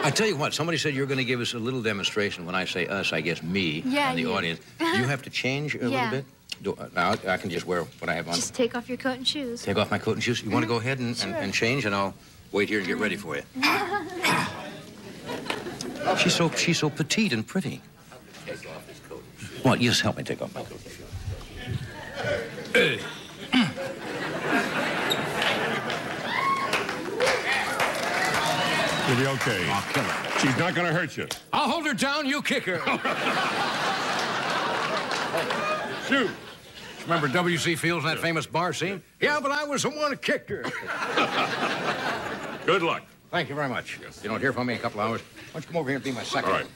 I tell you what, somebody said you're going to give us a little demonstration. When I say us, I guess me Yeah, and the you. audience. Do you have to change a Yeah. little bit? Do, uh, now, I can just wear what I have on. Just take off your coat and shoes. Take off my coat and shoes. You want to go ahead and, and, Sure. and change, and I'll wait here and get ready for you. she's so she's so petite and pretty. Take off this coat. What? Yes, help me take off my coat. and shoes. You'll be okay. I'll kill her. She's not gonna hurt you. I'll hold her down. You kick her. Shoot. Remember W.C. Fields that famous bar scene? Yeah, but I was the one who kicked her. Good luck. Thank you very much. You don't hear from me in a couple hours. Why don't you come over here and be my second? right.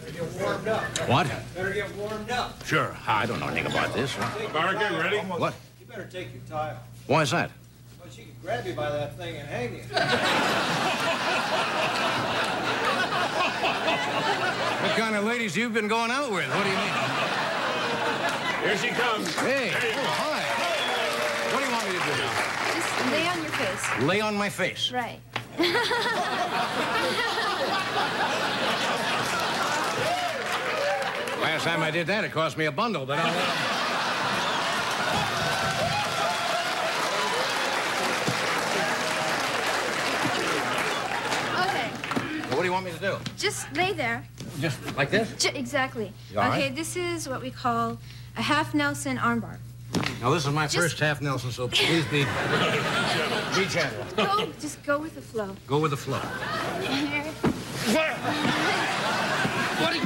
Better get warmed up. What? Better get warmed up. Sure. I don't know anything about this. America, ready? What? You better take your tie off. Why is that? Well, she can grab you by that thing and hang you. What kind of ladies you've been going out with? What do you mean? Here she comes. Hey. Oh, hi. What do you want me to do now? Just lay on your face. Lay on my face. Right. Last time I did that, it cost me a bundle, but I'll... Okay. Well, what do you want me to do? Just lay there. Just like this? J- exactly. All okay, right? this is what we call a half Nelson armbar. Now, this is my Just- first half Nelson, so please be... be gentle. Go, just go with the flow. Go with the flow. Here. What do you...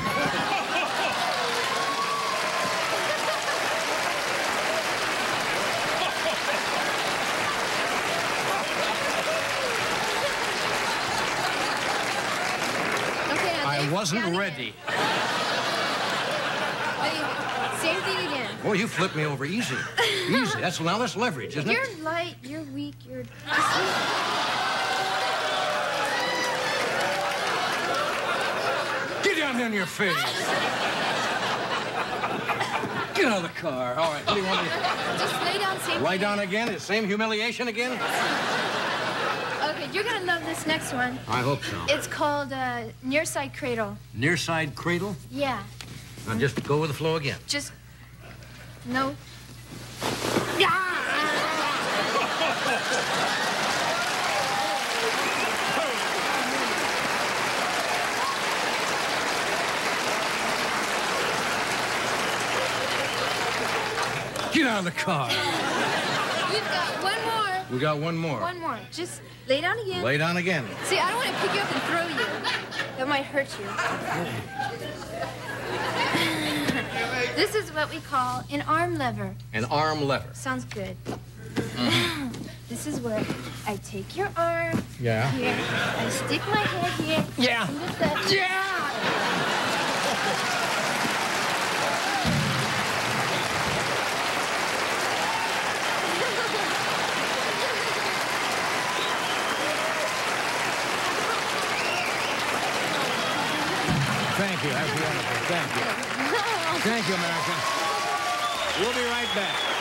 Okay, now I wasn't down ready. Wait, same thing again. Boy, you flipped me over easy. Easy. That's now that's leverage, isn't it? You're light, you're weak, you're. Get down here in your face. Get out of the car. All right, what do you want to Just lay down, same Lie thing down again. again? The same humiliation again? Okay, you're gonna love this next one. I hope so. It's called uh, near side cradle. Nearside cradle? Yeah, Now just go with the flow again. just no. Yeah! Get out of the car. We've got one more. We got one more. One more. Just lay down again. Lay down again. See, I don't want to pick you up and throw you. That might hurt you. this is what we call an arm lever. An arm lever. Sounds good. Mm-hmm. this is where I take your arm Yeah. here, I stick my head here. Yeah. and just Yeah. You. That's wonderful. Thank you. Thank you, America. We'll be right back.